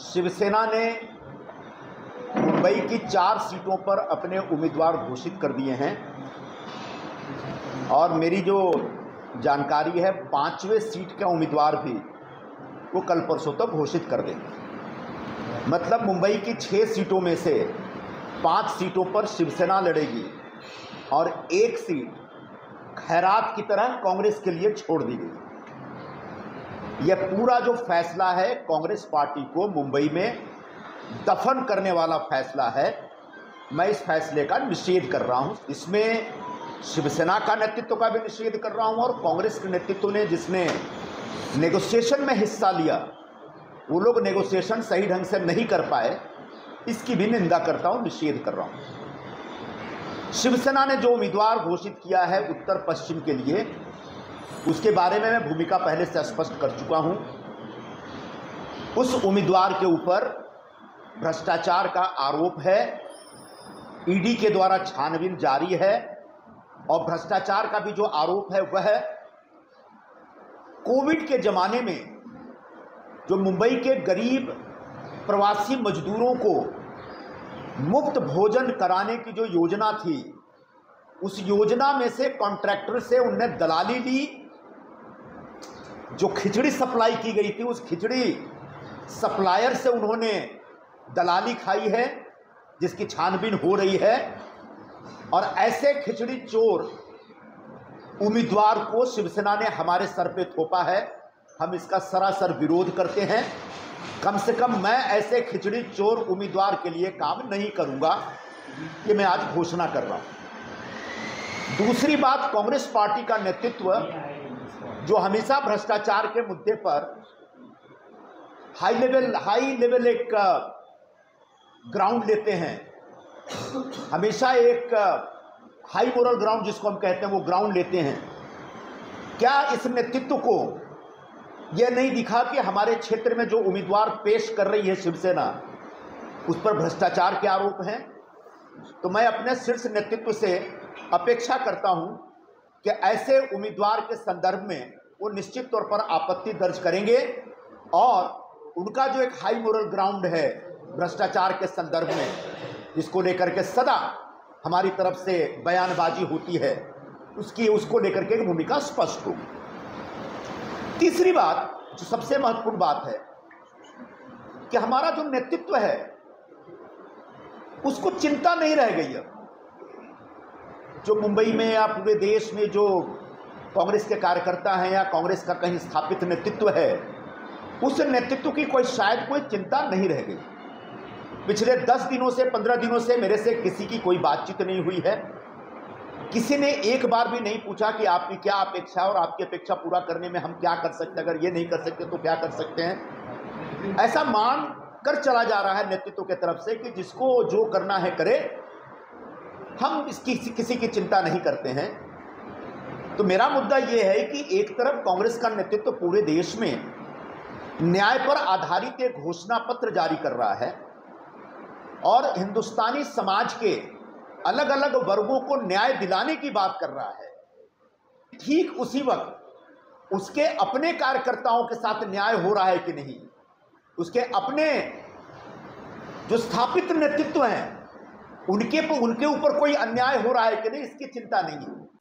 शिवसेना ने मुंबई की चार सीटों पर अपने उम्मीदवार घोषित कर दिए हैं। और मेरी जो जानकारी है, पाँचवें सीट का उम्मीदवार भी वो कल परसों तक घोषित कर देंगे। मतलब मुंबई की छः सीटों में से पाँच सीटों पर शिवसेना लड़ेगी और एक सीट खैरात की तरह कांग्रेस के लिए छोड़ दी गई। यह पूरा जो फैसला है कांग्रेस पार्टी को मुंबई में दफन करने वाला फैसला है, मैं इस फैसले का निषेध कर रहा हूँ। इसमें शिवसेना का नेतृत्व का भी निषेध कर रहा हूँ और कांग्रेस के नेतृत्व ने जिसने नेगोशिएशन में हिस्सा लिया, वो लोग नेगोशिएशन सही ढंग से नहीं कर पाए, इसकी भी निंदा करता हूँ, निषेध कर रहा हूँ। शिवसेना ने जो उम्मीदवार घोषित किया है उत्तर पश्चिम के लिए उसके बारे में मैं भूमिका पहले से स्पष्ट कर चुका हूँ। उस उम्मीदवार के ऊपर भ्रष्टाचार का आरोप है, ईडी के द्वारा छानबीन जारी है, और भ्रष्टाचार का भी जो आरोप है वह कोविड के ज़माने में जो मुंबई के गरीब प्रवासी मजदूरों को मुफ़्त भोजन कराने की जो योजना थी, उस योजना में से कॉन्ट्रैक्टर से उनने दलाली ली जो खिचड़ी सप्लाई की गई थी, उस खिचड़ी सप्लायर से उन्होंने दलाली खाई है, जिसकी छानबीन हो रही है, और ऐसे खिचड़ी चोर उम्मीदवार को शिवसेना ने हमारे सर पे थोपा है। हम इसका सरासर विरोध करते हैं। कम से कम मैं ऐसे खिचड़ी चोर उम्मीदवार के लिए काम नहीं करूँगा, ये मैं आज घोषणा कर रहा हूँ। दूसरी बात, कांग्रेस पार्टी का नेतृत्व जो हमेशा भ्रष्टाचार के मुद्दे पर हाई लेवल हाई लेवल एक ग्राउंड लेते हैं। हमेशा एक हाई मोरल ग्राउंड जिसको हम कहते हैं, वो ग्राउंड लेते हैं। क्या इस नेतृत्व को यह नहीं दिखा कि हमारे क्षेत्र में जो उम्मीदवार पेश कर रही है शिवसेना, उस पर भ्रष्टाचार के आरोप हैं? तो मैं अपने शीर्ष नेतृत्व से अपेक्षा करता हूँ कि ऐसे उम्मीदवार के संदर्भ में वो निश्चित तौर पर आपत्ति दर्ज करेंगे और उनका जो एक हाई मोरल ग्राउंड है भ्रष्टाचार के संदर्भ में, जिसको लेकर के सदा हमारी तरफ़ से बयानबाजी होती है, उसकी, उसको लेकर के भूमिका स्पष्ट होगी। तीसरी बात, जो सबसे महत्वपूर्ण बात है, कि हमारा जो नेतृत्व है, उसको चिंता नहीं रह गई है जो मुंबई में या पूरे देश में जो कांग्रेस के कार्यकर्ता हैं या कांग्रेस का कहीं स्थापित नेतृत्व है, उस नेतृत्व की कोई, शायद कोई चिंता नहीं रह गई। पिछले दस दिनों से, पंद्रह दिनों से मेरे से किसी की कोई बातचीत नहीं हुई है। किसी ने एक बार भी नहीं पूछा कि आपकी क्या अपेक्षा और आपकी अपेक्षा पूरा करने में हम क्या कर सकते अगर ये नहीं कर सकते तो क्या कर सकते हैं? ऐसा मान कर चला जा रहा है नेतृत्व के तरफ़ से कि जिसको जो करना है करे, हम इसकी किसी की चिंता नहीं करते हैं। तो मेरा मुद्दा यह है कि एक तरफ़ कांग्रेस का नेतृत्व तो पूरे देश में न्याय पर आधारित एक घोषणा पत्र जारी कर रहा है और हिंदुस्तानी समाज के अलग अलग वर्गों को न्याय दिलाने की बात कर रहा है। ठीक उसी वक्त उसके अपने कार्यकर्ताओं के साथ न्याय हो रहा है कि नहीं? उसके अपने जो स्थापित नेतृत्व हैं, उनके उनके ऊपर कोई अन्याय हो रहा है कि नहीं, इसकी चिंता नहीं है।